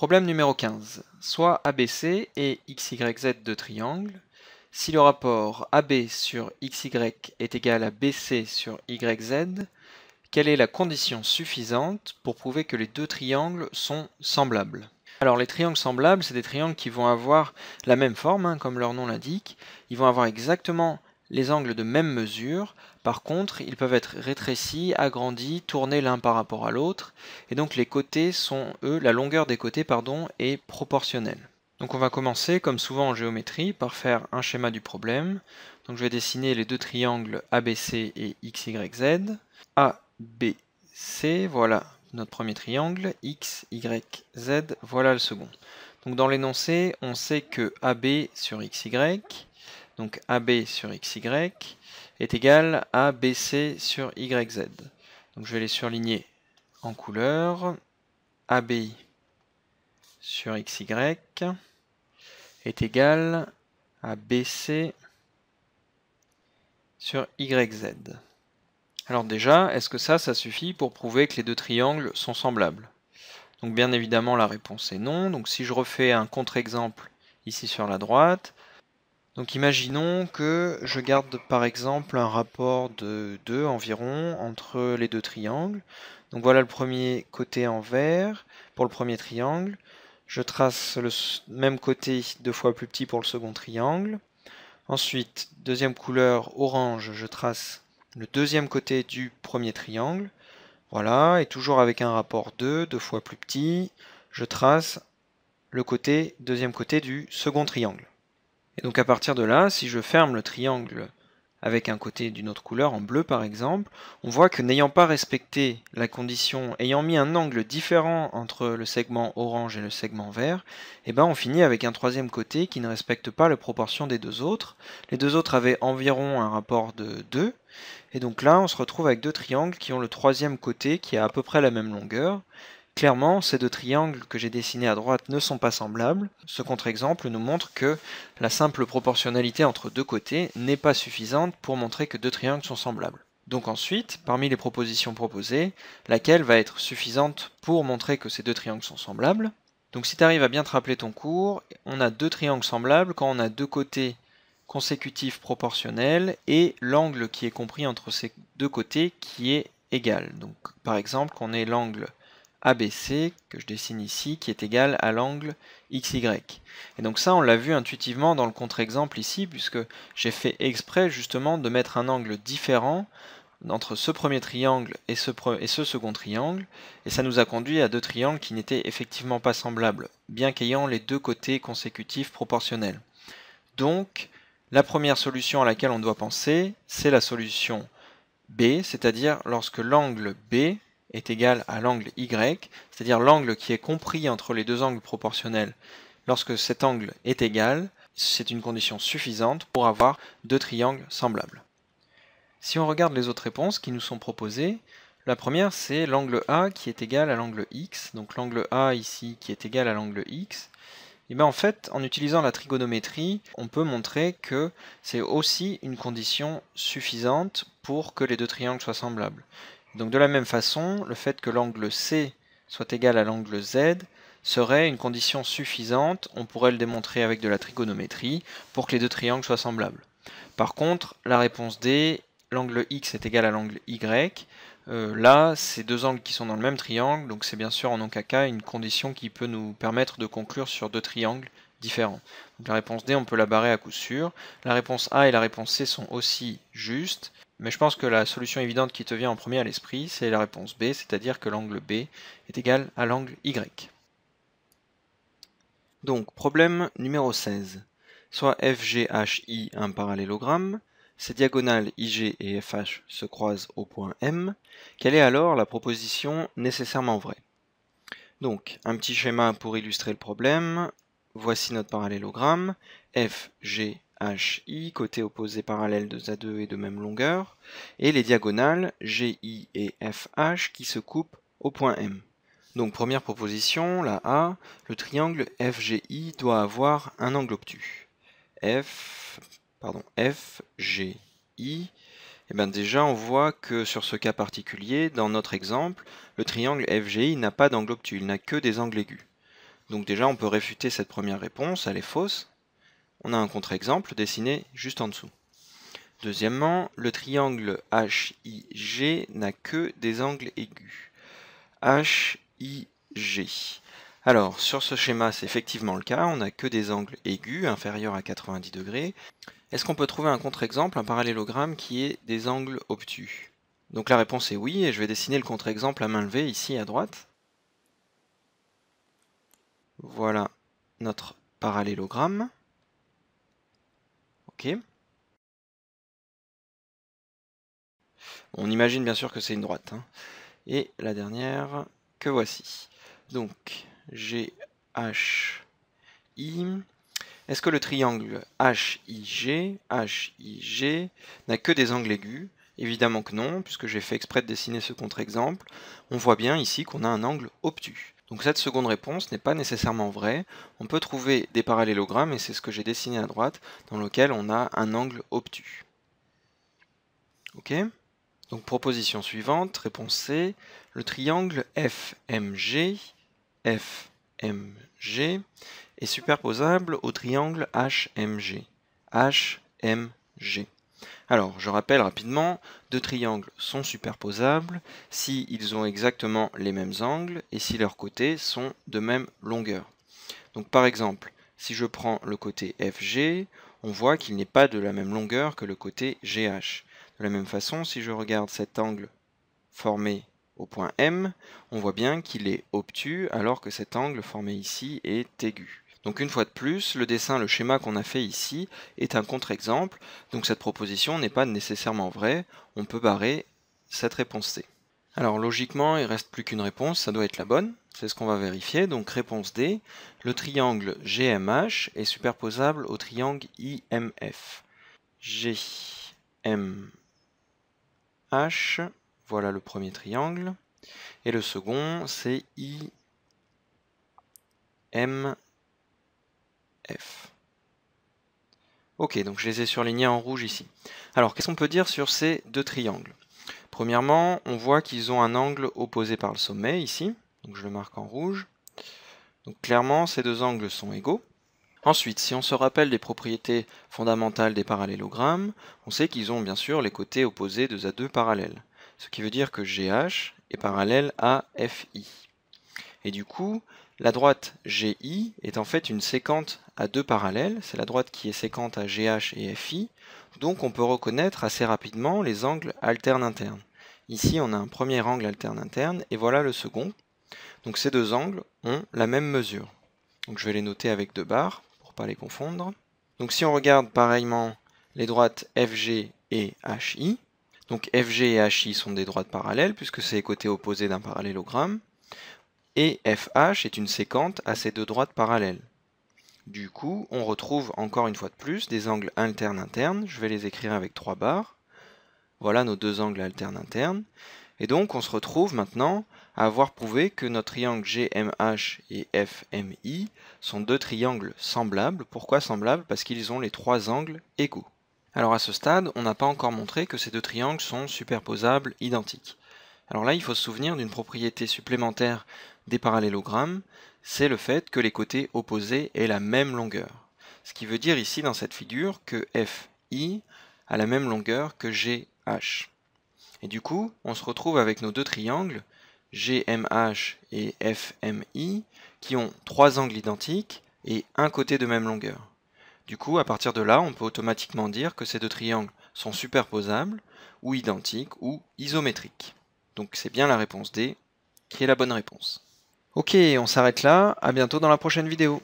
Problème numéro 15. Soit ABC et XYZ de triangle. Si le rapport AB sur XY est égal à BC sur YZ, quelle est la condition suffisante pour prouver que les deux triangles sont semblables? Alors les triangles semblables, c'est des triangles qui vont avoir la même forme, hein, comme leur nom l'indique. Ils vont avoir exactement les angles de même mesure. Par contre, ils peuvent être rétrécis, agrandis, tournés l'un par rapport à l'autre. Et donc les côtés sont, eux, la longueur des côtés, pardon, est proportionnelle. Donc on va commencer, comme souvent en géométrie, par faire un schéma du problème. Donc je vais dessiner les deux triangles ABC et XYZ. ABC, voilà notre premier triangle. X, Y, Z, voilà le second. Donc dans l'énoncé, on sait que AB sur XY, donc AB sur XY, est égal à BC sur YZ. Donc je vais les surligner en couleur. AB sur XY est égal à BC sur YZ. Alors déjà, est-ce que ça, ça suffit pour prouver que les deux triangles sont semblables? Donc bien évidemment, la réponse est non. Donc si je refais un contre-exemple ici sur la droite, donc imaginons que je garde par exemple un rapport de 2 environ entre les deux triangles. Donc voilà le premier côté en vert pour le premier triangle. Je trace le même côté deux fois plus petit pour le second triangle. Ensuite, deuxième couleur orange, je trace le deuxième côté du premier triangle. Voilà, et toujours avec un rapport 2, deux fois plus petit, je trace le côté, deuxième côté du second triangle. Et donc à partir de là, si je ferme le triangle avec un côté d'une autre couleur, en bleu par exemple, on voit que n'ayant pas respecté la condition, ayant mis un angle différent entre le segment orange et le segment vert, eh ben on finit avec un troisième côté qui ne respecte pas la proportion des deux autres. Les deux autres avaient environ un rapport de 2, et donc là on se retrouve avec deux triangles qui ont le troisième côté qui a à peu près la même longueur, Clairement, ces deux triangles que j'ai dessinés à droite ne sont pas semblables. Ce contre-exemple nous montre que la simple proportionnalité entre deux côtés n'est pas suffisante pour montrer que deux triangles sont semblables. Donc ensuite, parmi les propositions proposées, laquelle va être suffisante pour montrer que ces deux triangles sont semblables? Donc si tu arrives à bien te rappeler ton cours, on a deux triangles semblables quand on a deux côtés consécutifs proportionnels et l'angle qui est compris entre ces deux côtés qui est égal. Donc par exemple, qu'on ait l'angle ABC, que je dessine ici, qui est égal à l'angle XY. Et donc ça, on l'a vu intuitivement dans le contre-exemple ici, puisque j'ai fait exprès justement de mettre un angle différent entre ce premier triangle et ce, second triangle, et ça nous a conduit à deux triangles qui n'étaient effectivement pas semblables, bien qu'ayant les deux côtés consécutifs proportionnels. Donc, la première solution à laquelle on doit penser, c'est la solution B, c'est-à-dire lorsque l'angle B est égal à l'angle Y, c'est-à-dire l'angle qui est compris entre les deux angles proportionnels. Lorsque cet angle est égal, c'est une condition suffisante pour avoir deux triangles semblables. Si on regarde les autres réponses qui nous sont proposées, la première c'est l'angle A qui est égal à l'angle X, donc l'angle A ici qui est égal à l'angle X, et bien en fait, en utilisant la trigonométrie, on peut montrer que c'est aussi une condition suffisante pour que les deux triangles soient semblables. Donc de la même façon, le fait que l'angle C soit égal à l'angle Z serait une condition suffisante, on pourrait le démontrer avec de la trigonométrie, pour que les deux triangles soient semblables. Par contre, la réponse D, l'angle X est égal à l'angle Y, euh, là, c'est deux angles qui sont dans le même triangle, donc c'est bien sûr en aucun cas une condition qui peut nous permettre de conclure sur deux triangles différents. La réponse D, on peut la barrer à coup sûr. La réponse A et la réponse C sont aussi justes, mais je pense que la solution évidente qui te vient en premier à l'esprit, c'est la réponse B, c'est-à-dire que l'angle B est égal à l'angle Y. Donc, problème numéro 16. Soit FGHI un parallélogramme, ces diagonales IG et FH se croisent au point M, quelle est alors la proposition nécessairement vraie? Donc, un petit schéma pour illustrer le problème. Voici notre parallélogramme. FG HI, côté opposé parallèle de Z2 et de même longueur, et les diagonales GI et FH qui se coupent au point M. Donc première proposition, la A, le triangle FGI doit avoir un angle obtus. F, pardon, FGI, et eh bien déjà on voit que sur ce cas particulier, dans notre exemple, le triangle FGI n'a pas d'angle obtus, il n'a que des angles aigus. Donc déjà, on peut réfuter cette première réponse, elle est fausse. On a un contre-exemple dessiné juste en dessous. Deuxièmement, le triangle HIG n'a que des angles aigus. HIG. Alors, sur ce schéma, c'est effectivement le cas, on n'a que des angles aigus, inférieurs à 90 degrés. Est-ce qu'on peut trouver un contre-exemple, un parallélogramme qui ait des angles obtus? Donc la réponse est oui, et je vais dessiner le contre-exemple à main levée, ici à droite. Voilà notre parallélogramme. Ok. On imagine bien sûr que c'est une droite. Hein. Et la dernière, que voici. Donc, GHI. Est-ce que le triangle HIG, HIG n'a que des angles aigus? Évidemment que non, puisque j'ai fait exprès de dessiner ce contre-exemple. On voit bien ici qu'on a un angle obtus. Donc cette seconde réponse n'est pas nécessairement vraie. On peut trouver des parallélogrammes, et c'est ce que j'ai dessiné à droite, dans lequel on a un angle obtus. Ok? Donc proposition suivante, réponse C, le triangle FMG, FMG est superposable au triangle HMG, HMG. Alors, je rappelle rapidement, deux triangles sont superposables si ils ont exactement les mêmes angles et si leurs côtés sont de même longueur. Donc par exemple, si je prends le côté FG, on voit qu'il n'est pas de la même longueur que le côté GH. De la même façon, si je regarde cet angle formé au point M, on voit bien qu'il est obtus alors que cet angle formé ici est aigu. Donc une fois de plus, le dessin, le schéma qu'on a fait ici est un contre-exemple, donc cette proposition n'est pas nécessairement vraie, on peut barrer cette réponse C. Alors logiquement, il ne reste plus qu'une réponse, ça doit être la bonne, c'est ce qu'on va vérifier, donc réponse D, le triangle GMH est superposable au triangle IMF. GMH, voilà le premier triangle, et le second c'est IMF. Ok, donc je les ai surlignés en rouge ici. Alors, qu'est-ce qu'on peut dire sur ces deux triangles? Premièrement, on voit qu'ils ont un angle opposé par le sommet, ici. Donc je le marque en rouge. Donc clairement, ces deux angles sont égaux. Ensuite, si on se rappelle des propriétés fondamentales des parallélogrammes, on sait qu'ils ont bien sûr les côtés opposés de à deux parallèles. Ce qui veut dire que GH est parallèle à FI. Et du coup, la droite GI est en fait une séquente à deux parallèles, c'est la droite qui est séquente à GH et FI, donc on peut reconnaître assez rapidement les angles alternes internes. Ici on a un premier angle alterne interne et voilà le second. Donc ces deux angles ont la même mesure. Je vais les noter avec deux barres pour ne pas les confondre. Donc si on regarde pareillement les droites FG et HI, donc FG et HI sont des droites parallèles puisque c'est les côtés opposés d'un parallélogramme et FH est une séquente à ces deux droites parallèles. Du coup, on retrouve encore une fois de plus des angles alternes internes. Je vais les écrire avec trois barres. Voilà nos deux angles alternes internes. Et donc, on se retrouve maintenant à avoir prouvé que notre triangle GMH et FMI sont deux triangles semblables. Pourquoi semblables? Parce qu'ils ont les trois angles égaux. Alors à ce stade, on n'a pas encore montré que ces deux triangles sont superposables identiques. Alors là, il faut se souvenir d'une propriété supplémentaire des parallélogrammes, c'est le fait que les côtés opposés aient la même longueur. Ce qui veut dire ici dans cette figure que FI a la même longueur que GH. Et du coup, on se retrouve avec nos deux triangles, GMH et FMI, qui ont trois angles identiques et un côté de même longueur. Du coup, à partir de là, on peut automatiquement dire que ces deux triangles sont superposables, ou identiques, ou isométriques. Donc c'est bien la réponse D qui est la bonne réponse. Ok, on s'arrête là, à bientôt dans la prochaine vidéo.